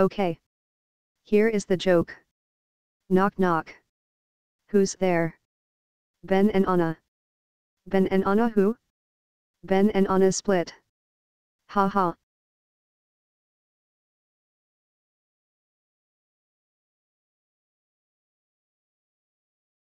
Okay. Here is the joke. Knock knock. Who's there? Ben and Anna. Ben and Anna who? Ben and Anna split. Ha ha.